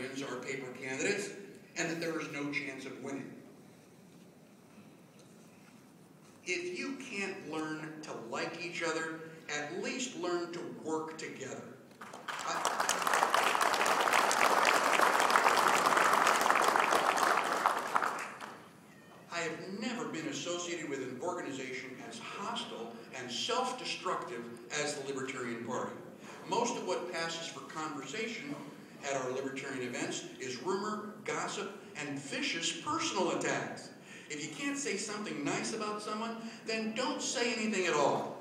Libertarians are paper candidates and that there is no chance of winning. If you can't learn to like each other, at least learn to work together. I, I have never been associated with an organization as hostile and self-destructive as the Libertarian Party. Most of what passes for conversation at our Libertarian rumor, gossip, and vicious personal attacks. If you can't say something nice about someone, then don't say anything at all.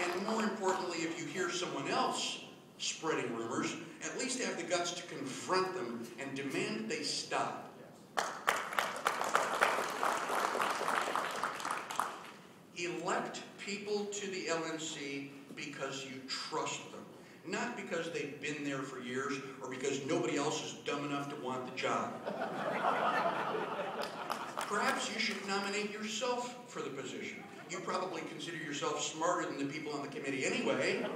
And more importantly, if you hear someone else spreading rumors, at least have the guts to confront them and demand they stop. Elect people to the LNC because you trust them, not because they've been there for years or because nobody else is dumb enough to want the job. Perhaps you should nominate yourself for the position. You probably consider yourself smarter than the people on the committee anyway.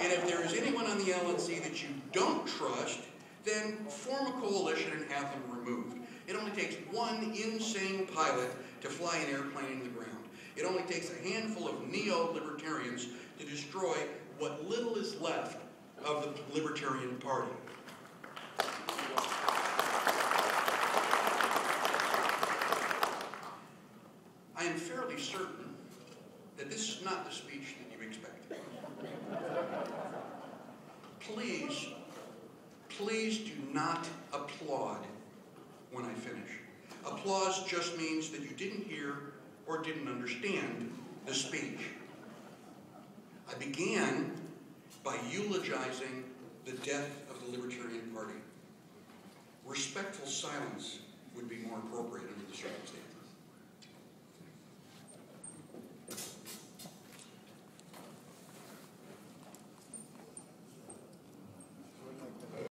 And if there is anyone on the LNC that you don't trust, then form a coalition and have them removed. It only takes one insane pilot to fly an airplane into the ground. It only takes a handful of neo-libertarians to destroy what little is left of the Libertarian Party. I am fairly certain that this is not the speech that you expected. Please, please do not applaud when I finish. Applause just means that you didn't hear or didn't understand the speech. I began by eulogizing the death of the Libertarian Party. Respectful silence would be more appropriate under the circumstances.